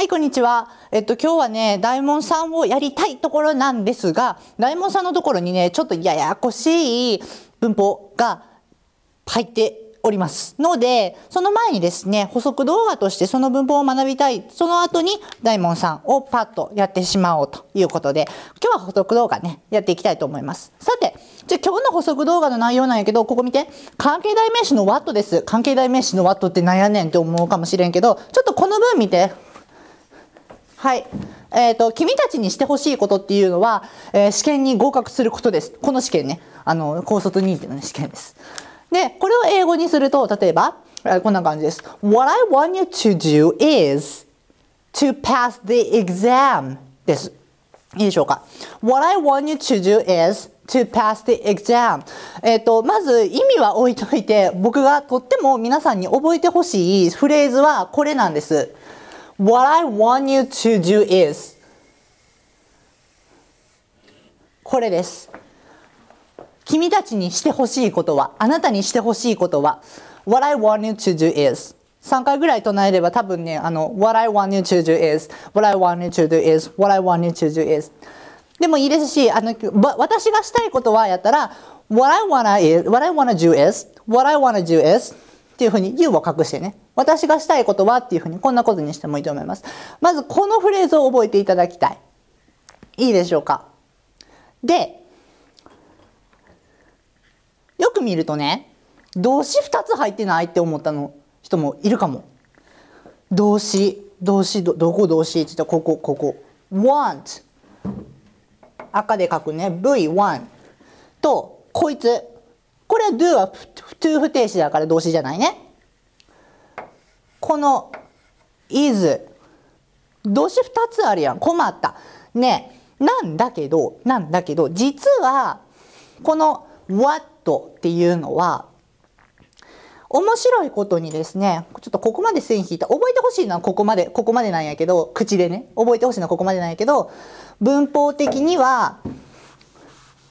はい、こんにちは。えっと、今日はね、大門さんをやりたいところなんですが、大門さんのところにね、ちょっとややこしい文法が入っておりますので、その前にですね、補足動画としてその文法を学びたい、その後に大門さんをパッとやってしまおうということで、今日は補足動画ね、やっていきたいと思います。さて、じゃ今日の補足動画の内容なんやけど、ここ見て、関係代名詞の what です。関係代名詞の what って何やねんって思うかもしれんけど、ちょっとこの文見て、はい。えっ、ー、と、君たちにしてほしいことっていうのは、えー、試験に合格することです。この試験ね。あの、高卒認定の試験です。で、これを英語にすると、例えば、こんな感じです。What I want you to do is to pass the exam です。いいでしょうか ?What I want you to do is to pass the exam. えっ、と、まず意味は置いといて、僕がとっても皆さんに覚えてほしいフレーズはこれなんです。What I want you to do is これです。君たちにしてほしいことは、あなたにしてほしいことは、What I want you to do is 3回ぐらい唱えれば多分ね、あの、What I want you to do is, What I want you to do is, What I want you to do is でもいいですし、あの、私がしたいことはやったら、What I wanna is, What I wanna do is, What I wanna do is っていうふうに U を隠してね。私がしたいことはっていうふうにこんなことにしてもいいと思います。まずこのフレーズを覚えていただきたい。いいでしょうか？で、よく見るとね、動詞2つ入ってないって思ったの人もいるかも。動詞、動詞、どどこ動詞って言った？らここ、ここ。want 赤で書くね V1 とこいつこれは do は to 不定詞だから動詞じゃないね。この is 動詞2つあるやん。困った。ねなんだけどなんだけど実はこの what っていうのは面白いことにですねちょっとここまで線引いた。覚えてほしいのはここまでここまでなんやけど口でね。覚えてほしいのはここまでなんやけど文法的には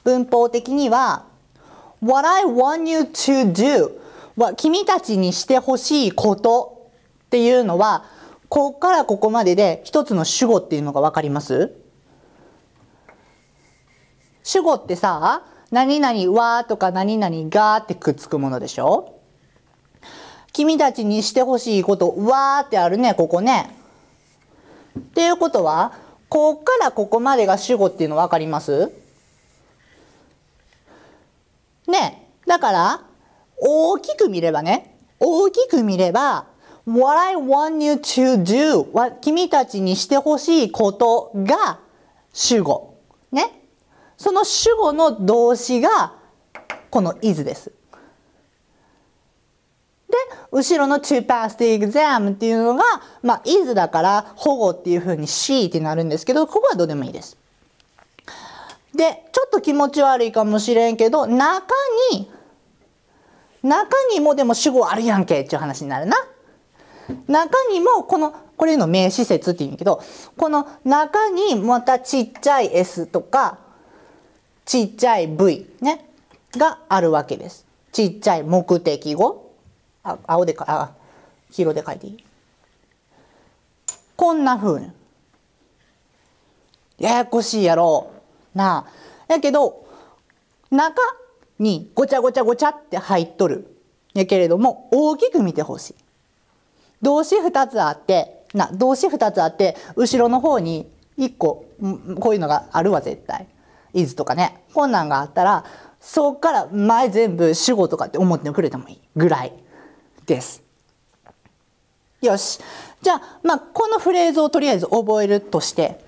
文法的には What I want you to do. は君たちにしてほしいことっていうのはここからここまでで一つの主語っていうのが分かります？主語ってさ何々はとか何々がってくっつくものでしょ？君たちにしてほしいことわーってあるねここね。っていうことはここからここまでが主語っていうの分かります？ねだから大きく見ればね大きく見れば What I want you to do は君たちにしてほしいことが主語。ね。その主語の動詞がこの is です。で、後ろの to pass the exam っていうのが、まあ、is だから保護っていうふうに she ってなるんですけど、ここはどうでもいいです。で、ちょっと気持ち悪いかもしれんけど、中に、中にもでも主語あるやんけっていう話になるな。中にもこのこれの名詞説って言うんだけどこの中にまたちっちゃい s とかちっちゃい v ねがあるわけです。ちっちゃい目的語あ青でかあ黄色で書いていい？こんな風にややこしいやろうなあやけど中にごちゃごちゃごちゃって入っとるやけれども大きく見てほしい。動詞2つあってな動詞2つあって後ろの方に1個こういうのがあるわ絶対。いずとかねこんなんがあったらそっから前全部主語とかって思ってくれてもいいぐらいです。よし。じゃあ、まあ、このフレーズをとりあえず覚えるとして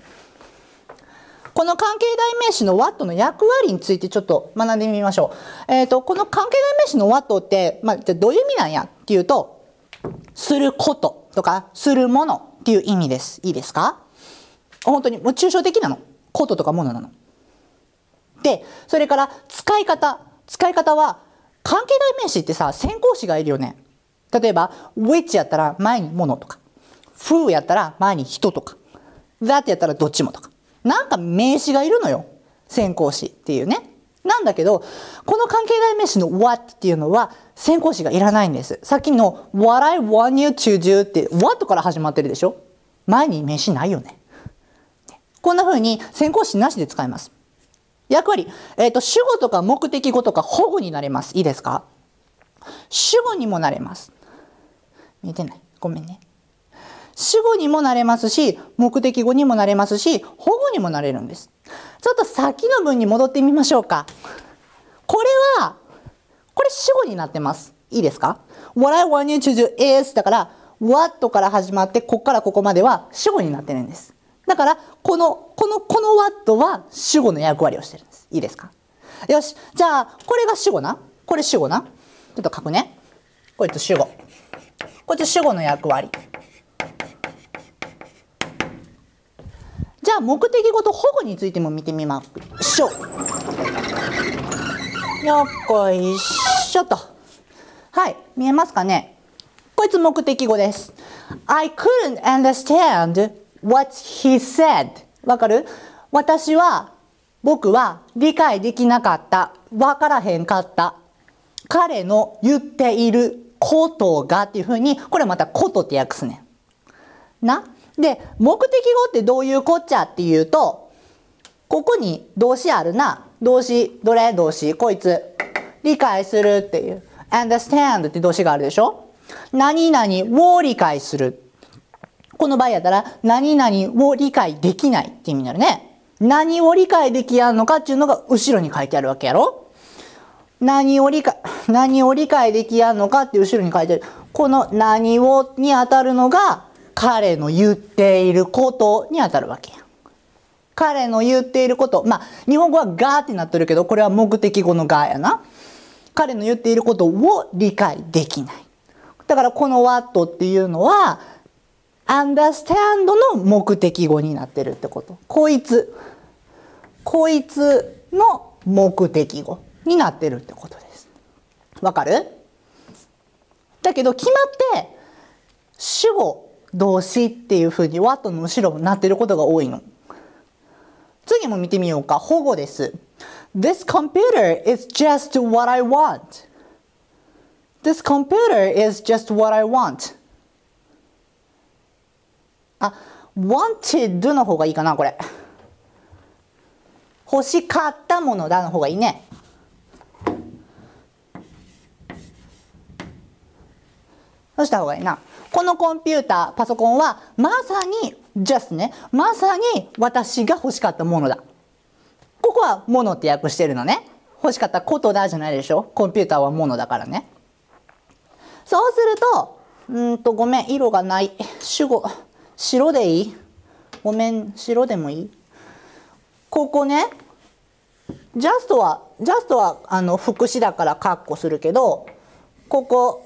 この関係代名詞の what の役割についてちょっと学んでみましょう。えっ、ー、と、この関係代名詞の what って、まあ、じゃどういう意味なんやっていうと、することとか、するものっていう意味です。いいですか？本当にもう抽象的なの。こととかものなの。で、それから使い方。使い方は、関係代名詞ってさ、先行詞がいるよね。例えば、which やったら前にものとか、who やったら前に人とか、that やったらどっちもとか。なんか名詞がいるのよ。先行詞っていうね。なんだけど、この関係代名詞の what っていうのは先行詞がいらないんです。さっきの what I want you to do って what から始まってるでしょ？前に名詞ないよね。こんな風に先行詞なしで使います。役割、えっ、ー、と、主語とか目的語とか保護になれます。いいですか？主語にもなれます。見えてない？ごめんね。主語にもなれますし、目的語にもなれますし、保護にもなれるんです。ちょっと先の文に戻ってみましょうか。これは、これ主語になってます。いいですか ?What I want you to do is だから、what から始まって、ここからここまでは主語になってるんです。だから、この、この、この what は主語の役割をしてるんです。いいですか？よし。じゃあ、これが主語な？これ主語な？ちょっと書くね。こいつ主語。こいつ主語の役割。ゃあ、目的語と保護についても見てみましょう。よっこいしょと。はい。見えますかねこいつ目的語です。I couldn't understand what he said わかる？私は僕は理解できなかったわからへんかった彼の言っていることがっていうふうにこれまたことって訳すねんな？で目的語ってどういうこっちゃっていうとここに動詞あるな。動詞どれ？動詞。こいつ。理解するっていう。understand って動詞があるでしょ？何々を理解する。この場合やったら、何々を理解できないって意味になるね。何を理解できやんのかっていうのが後ろに書いてあるわけやろ。何を理解、何を理解できやんのかって後ろに書いてある。この何をに当たるのが彼の言っていることに当たるわけやん。彼の言っていること。まあ、日本語はがってなってるけど、これは目的語のがやな。彼の言っていることを理解できない。だからこの what っていうのは、understand の目的語になってるってこと。こいつ、こいつの目的語になってるってことです。わかる？だけど決まって主語動詞っていうふうに what の後ろになってることが多いの。次も見てみようか。保護です。This computer is just what I want. This computer is just what I want. あ、wanted の方がいいかな、これ。欲しかったものだの方がいいね。そうした方がいいな。このコンピューター、パソコンはまさに just ね、まさに私が欲しかったものだ。ここはものって訳してるのね。欲しかったことだじゃないでしょ。コンピューターはものだからね。そうすると、うんとごめん、色がない。主語。白でいい？ごめん、白でもいい？ここね、ジャストは、ジャストはあの副詞だからカッコするけど、ここ、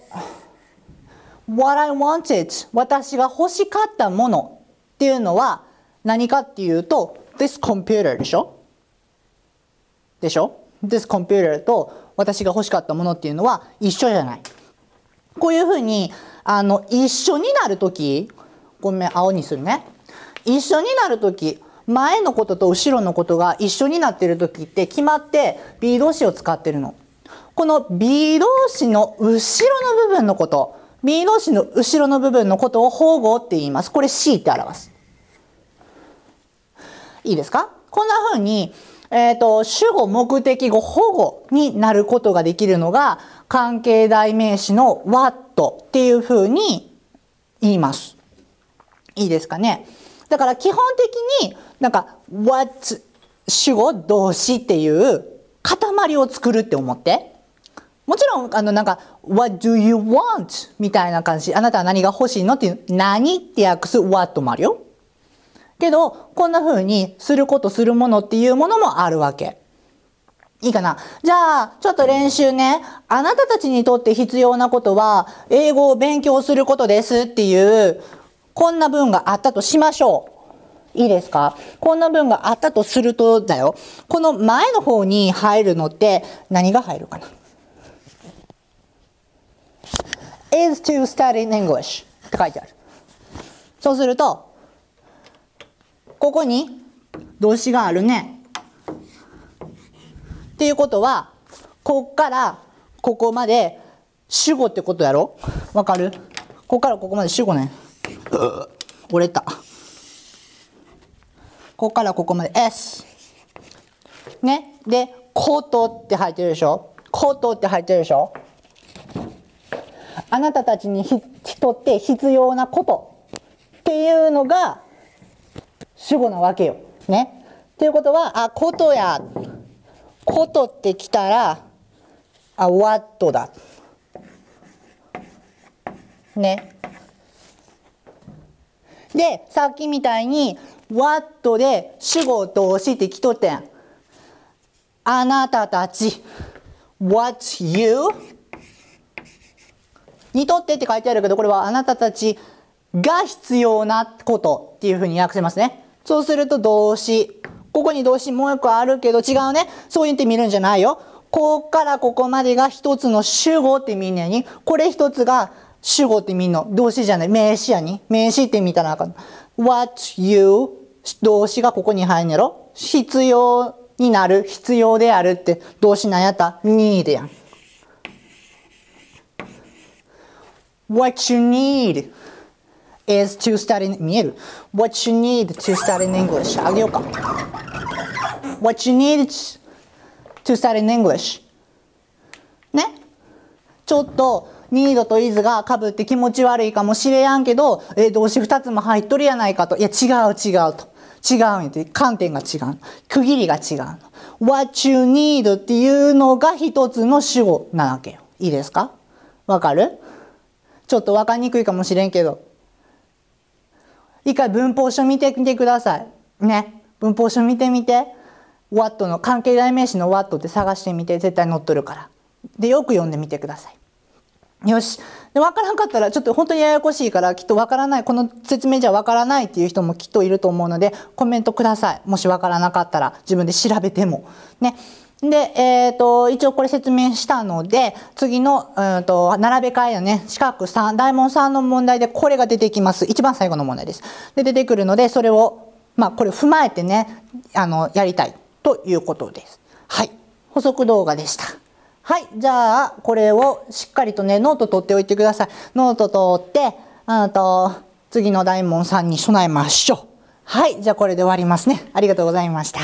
what I wanted 私が欲しかったものっていうのは何かっていうと this computer でしょ？でしょ？this computer と私が欲しかったものっていうのは一緒じゃない。こういうふうにあの一緒になるときごめん青にするね。一緒になる時前のことと後ろのことが一緒になっている時って決まって B 動詞を使ってるの。この B 動詞の後ろの部分のこと。B 動詞の後ろの部分のことを保護って言いますこれ C って表すいいですか？こんな風にえっ、ー、と、主語、目的語、保護になることができるのが、関係代名詞の what っていう風に言います。いいですかね？だから基本的になんか what 主語動詞っていう塊を作るって思って。もちろん、あの、なんか、what do you want? みたいな感じ。あなたは何が欲しいのっていう、何って訳す what もあるよ。けど、こんな風にすることするものっていうものもあるわけ。いいかな？じゃあ、ちょっと練習ね。あなたたちにとって必要なことは、英語を勉強することですっていうこんな文があったとしましょう。いいですか？こんな文があったとするとだよ。この前の方に入るのって何が入るかな？?is to study in English って書いてある。そうすると、ここに動詞があるね。っていうことは、こっからここまで主語ってことやろ？わかる？ここからここまで主語ね。折れた。ここからここまで S。ね？で、ことって入ってるでしょ？ことって入ってるでしょ？あなたたちに人って必要なことっていうのが主語なわけよ。ね。っていうことは、あ、ことや、ことってきたら、あ、what だ。ね。で、さっきみたいに、what で主語動詞って来とってん。あなたたち、what you にとってって書いてあるけど、これはあなたたちが必要なことっていうふうに訳せますね。そうすると動詞。ここに動詞もう一個あるけど違うね。そう言ってみるんじゃないよ。ここからここまでが一つの主語ってみんなに、これ一つが主語ってみんな動詞じゃない。名詞やに。名詞って見たらあかん。what you 動詞がここに入んやろ必要になる、必要であるって動詞なんやった ?need やん。What you need is to study 見える? What you need to study in English. あげようか。What you need to study in English. ね?ちょっと need と is がかぶって気持ち悪いかもしれやんけど、え動詞2つも入っとるやないかと。いや違う違うと。違うんて。観点が違う。区切りが違う What you need っていうのが一つの主語なわけよ。いいですか？わかる？ちょっとわかりにくいかもしれんけど。一回文法書見てみてください。ね。文法書見てみて。what の関係代名詞の what って探してみて絶対載っとるから。で、よく読んでみてください。よし。で、わからんかったらちょっと本当にややこしいからきっとわからない、この説明じゃわからないっていう人もきっといると思うのでコメントください。もしわからなかったら自分で調べても。ね。で、えーと、一応これ説明したので次の、うんと、並べ替えのね四角3大問3の問題でこれが出てきます一番最後の問題です。で出てくるのでそれをまあこれ踏まえてねあのやりたいということです。はい補足動画でした。はい。じゃあ、これをしっかりとね、ノート取っておいてください。ノート取って、あと、次の大問3に備えましょう。はい。じゃあ、これで終わりますね。ありがとうございました。